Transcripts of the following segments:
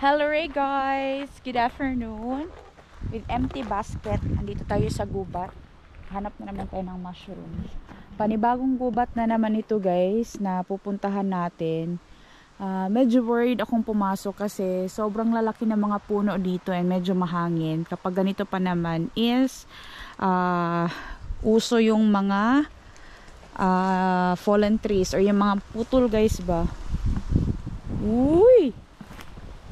Hello guys! Good afternoon! With empty basket, andito tayo sa gubat. Hanap na naman tayo ng mushrooms. Panibagong gubat na naman ito guys na pupuntahan natin. Uh, medyo worried akong pumasok kasi sobrang lalaki ng mga puno dito and medyo mahangin. Kapag ganito pa naman is uh, uso yung mga uh, fallen trees or yung mga putol guys ba. Uy!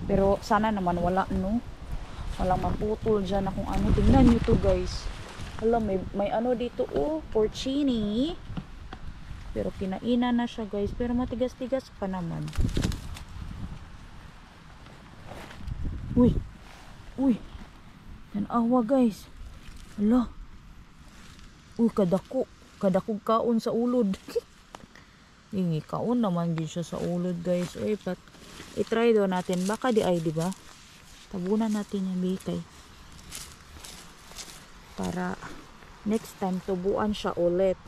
Pero sana naman wala no. Walang maputol dyan na kung ano. Tingnan nyo to guys. Alam, may, may ano dito oh. Porcini. Pero kinainan na siya guys. Pero matigas-tigas pa naman. Uy. Uy. Tanawa guys. Hala. Uy, kadako. Kadako kaon sa ulod. Hingi kaon naman din siya sa ulod guys. Uy, pat i-try daw natin. Baka di ay di ba? Tabunan natin yung bikay para next time tubuan siya ulit.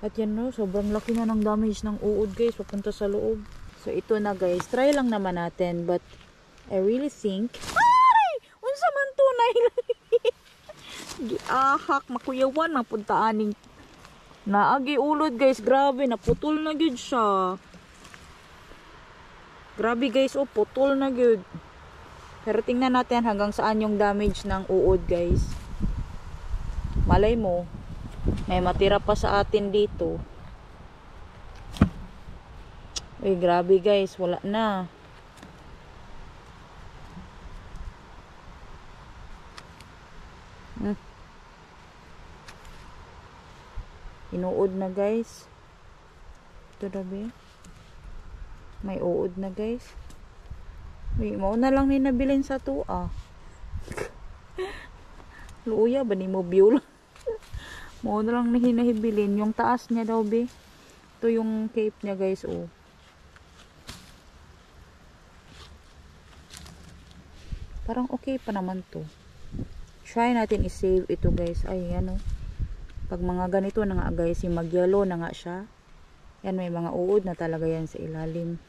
At yan no sobrang laki na ng damage ng uod guys papunta sa loob. So ito na guys. Try lang naman natin but I really think ay unsa man tunay giahak makuyawan mapunta aning naagi ulod guys. Grabe naputol na gyud siya Grabe guys, oh, putol na good. Pero tingnan natin hanggang saan yung damage ng uod guys. Malay mo, may matira pa sa atin dito. Uy, grabe guys, wala na. Hmm. Inuod na guys. Ito na ba may uod na guys. Mo na lang ni nabilin sa to ah. Luya ba ni mo biol? na lang ni hinahibilin. Yung taas niya daw be. Ito yung cape niya guys oh. Parang okay pa naman to. Try natin i-save ito guys. Ay ano. Pag mga ganito na nga guys, yung mag-yellow na nga siya. Yan may mga uod na talaga yan sa ilalim.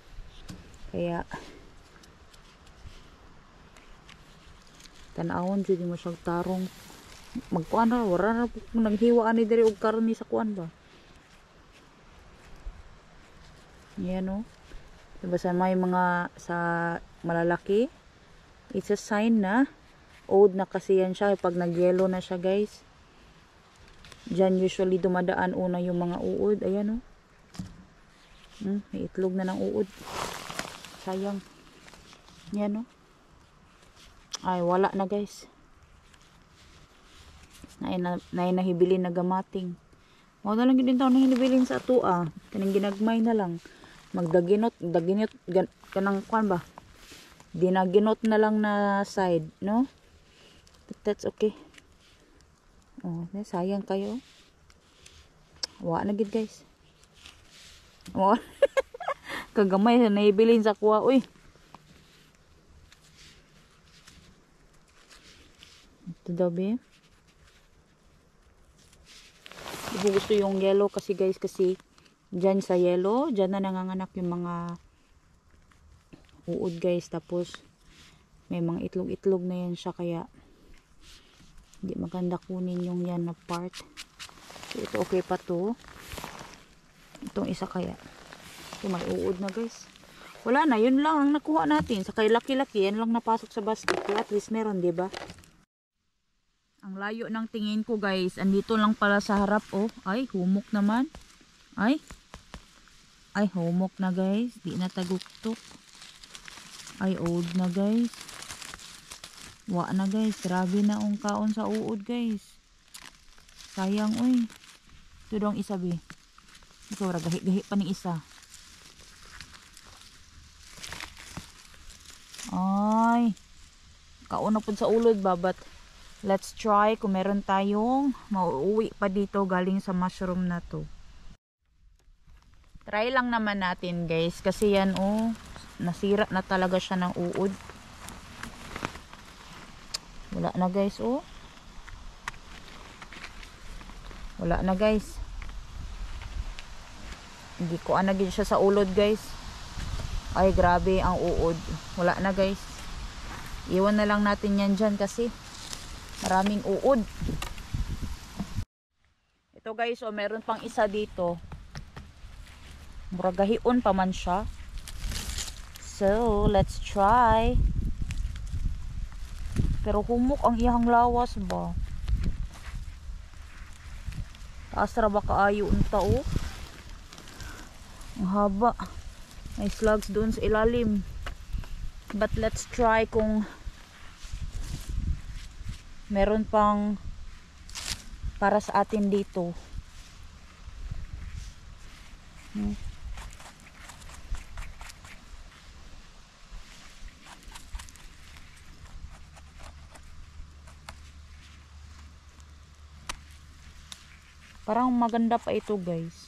Kaya tanawon jud mo siyang tarong. Magkuan ra wala na naghiwa ani diri og karni sa kuan ba? Yan no? Diba sa may mga sa malalaki it's a sign na old na kasi yan siya. Pag nagyelo na siya guys dyan usually dumadaan una yung mga uod. Ayan no? Hmm, itlog na ng uod sayang. Yan no? Ay wala na guys. Na na, gamating. Mo na lang din taon hinibilin sa ato ah. Kanang ginagmay na lang. Magdaginot daginot kanang kwan ba? Dinaginot na lang na side no? But that's okay. Oh sayang kayo. Wa na gid guys. Wa kagamay sa naibilin sa kuha uy. Ito daw be. Hindi gusto yung yellow kasi guys kasi dyan sa yellow dyan na nanganganak yung mga uod guys. Tapos may mga itlog-itlog na yan siya kaya hindi maganda kunin yung yan na part. So ito okay pa to. Itong isa kaya ito may uod na guys. Wala na, yun lang ang nakuha natin. Sa kay laki-laki, yan lang napasok sa basket. Kaya at least meron, ba? Ang layo ng tingin ko guys. Andito lang pala sa harap. Oh, ay, humok naman. Ay. Ay, humok na guys. Di na taguktok. Ay, old na guys. Wa na guys. Grabe na ang kaon sa uod guys. Sayang, uy. Ito dong isa, be. Ito, gahi-gahi pa ni isa. Ay. Kauna po sa ulod ba. But let's try kung meron tayong mauuwi pa dito galing sa mushroom na to. Try lang naman natin guys. Kasi yan oh. Nasira na talaga siya ng uod. Wala na guys oh. Wala na guys. Hindi ko anagin siya sa ulod guys ay grabe ang uod wala na guys Iwan na lang natin yan dyan kasi maraming uod. Ito guys, oh, meron pang isa dito. Muragahion pa man siya. So, let's try. Pero humok ang iyang lawas ba? Taas ra ba kaayo unta oh? Ang haba. May slugs doon sa ilalim. But let's try kung meron pang para sa atin dito. Hmm. Parang maganda pa ito guys.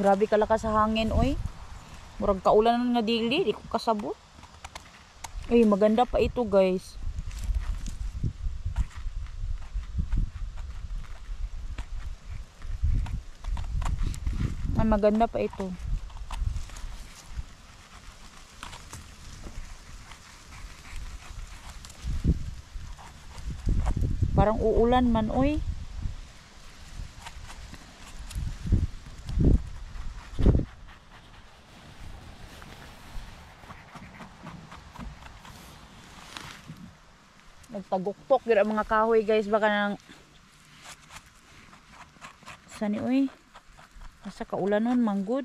Grabe kalakas sa hangin oy. Murag kaulan nga dili, di ko kasabot. Ay, maganda pa ito guys. Ay, maganda pa ito. Parang uulan man, oy. Nagtaguktok gyud ang mga kahoy, guys, baka nang Sani oy? Asa kaulanon manggod.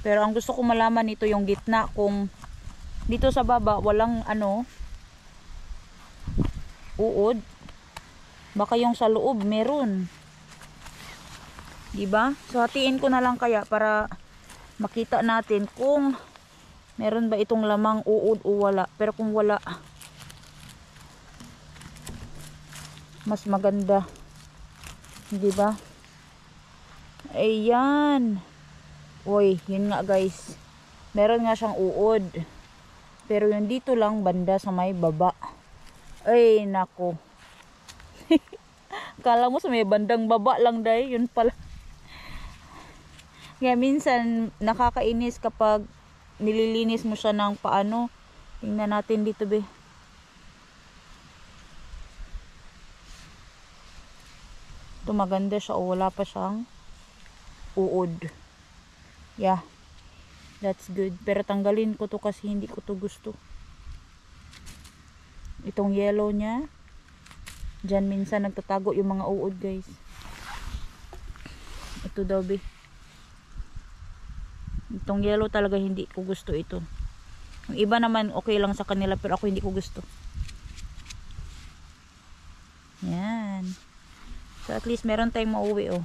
Pero ang gusto ko malaman nito yung gitna kung dito sa baba walang ano uod. Baka yung sa loob meron. 'Di ba? So hatiin ko na lang kaya para makita natin kung meron ba itong lamang uod o wala. Pero kung wala mas maganda. 'Di ba? Ayan. Uy, yun nga guys. Meron nga siyang uod. Pero yung dito lang banda sa may baba. Ay, nako. Kala mo sa may bandang baba lang dahil. Yun pala. Kaya minsan nakakainis kapag nililinis mo siya ng paano. Tingnan natin dito be. Ito maganda siya o wala pa siyang uod. Yeah. That's good. Pero tanggalin ko to kasi hindi ko to gusto. Itong yellow niya. Diyan minsan nagtatago yung mga uod guys. Ito daw be. Itong yellow talaga hindi ko gusto ito. Yung iba naman okay lang sa kanila pero ako hindi ko gusto. Yan. So at least meron tayong mauwi oh.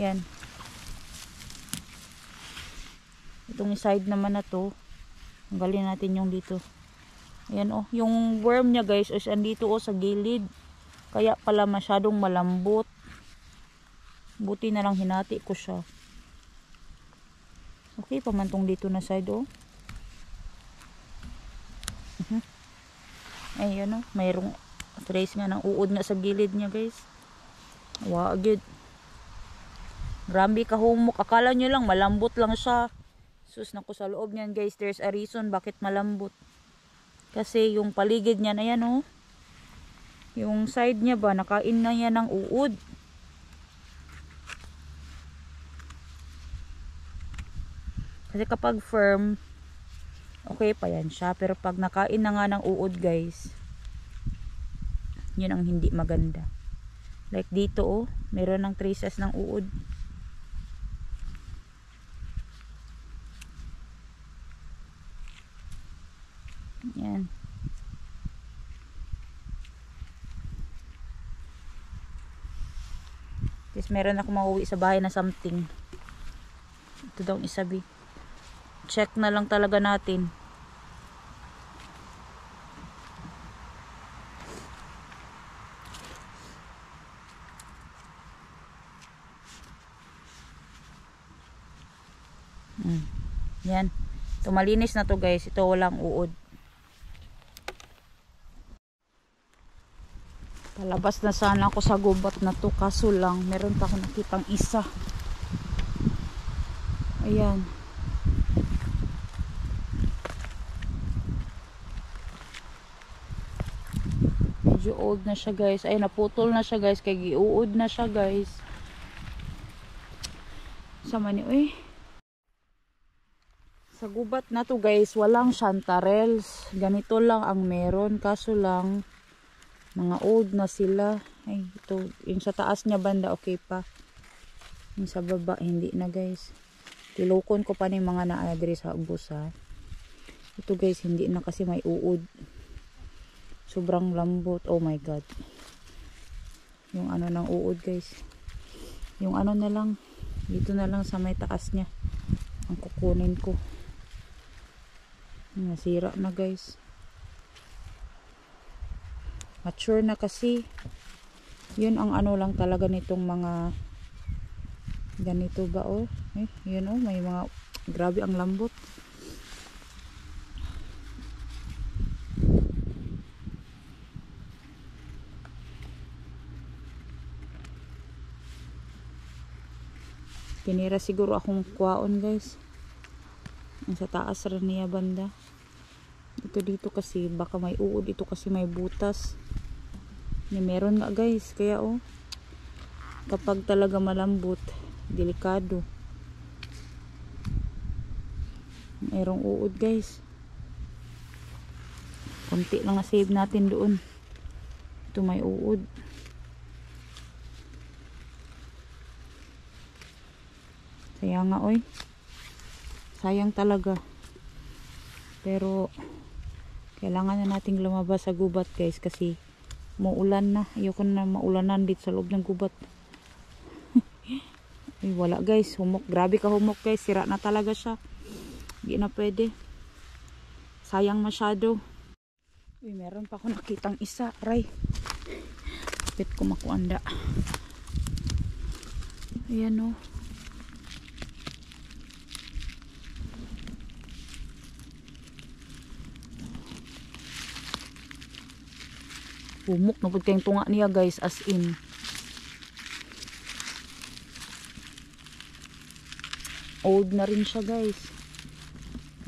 Yan. Itong side naman na to. Tanggalin natin yung dito. Ayan oh. Yung worm niya guys is andito oh sa gilid. Kaya pala masyadong malambot. Buti na lang hinati ko siya. Okay, pamantong dito na side oh. -huh. Ayan oh. Mayroong trace nga ng uod nga sa gilid niya guys. Good. Grabe kahumok. Akala nyo lang malambot lang siya. Sus nako sa loob niyan guys, there's a reason bakit malambot. Kasi yung paligid niya na yan oh. Yung side niya ba, nakain na yan ng uod. Kasi kapag firm, okay pa yan siya. Pero pag nakain na nga ng uod guys, yun ang hindi maganda. Like dito oh, meron ng traces ng uod. Ayan. Tapos meron ako mauwi sa bahay na something. Ito daw isabi. Check na lang talaga natin. Hmm. Yan. Ito na to guys. Ito walang uod. Palabas na sana ako sa gubat na to. Kaso lang, meron pa ako nakitang isa. Ayan. Medyo old na siya guys. Ay, naputol na siya guys. Kaya giuod na siya guys. Sama ni, uy. Sa gubat na to guys, walang chantarelles. Ganito lang ang meron. Kaso lang, mga old na sila. Ay, ito, yung sa taas niya banda, okay pa. Yung sa baba, hindi na guys. Tilukon ko pa ni mga naadri sa ubos ha. Ito guys, hindi na kasi may uod. Sobrang lambot. Oh my god. Yung ano ng uod guys. Yung ano na lang. Dito na lang sa may taas niya. Ang kukunin ko. Nasira na guys. Mature na kasi. Yun ang ano lang talaga nitong mga ganito ba oh. Eh, yun oh. May mga grabe ang lambot. Pinira siguro akong kuwaon guys. Ang sa taas rin niya banda. Ito dito kasi baka may uod. Ito kasi may butas. Ni meron nga guys. Kaya oh. Kapag talaga malambot. Delikado. Merong uod guys. Kunti lang na save natin doon. Ito may uod. Kaya nga oy. Sayang talaga. Pero kailangan na nating lumabas sa gubat guys kasi maulan na. Ayoko na maulanan dito sa loob ng gubat. Ay, wala guys. Humok. Grabe ka humok guys. Sira na talaga siya. Hindi na pwede. Sayang masyado. Uy, meron pa ako nakitang isa. Aray. Kapit ko makuanda. Ayan o. Oh. Humok na pud kayong tunga niya guys as in. Old na rin siya guys.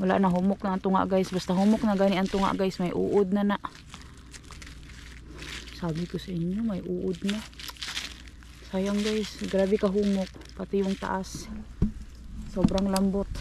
Wala na humok na ang tunga guys. Basta humok na gani ang tunga guys. May uod na na. Sabi ko sa inyo may uod na. Sayang guys. Grabe ka humok. Pati yung taas. Sobrang lambot.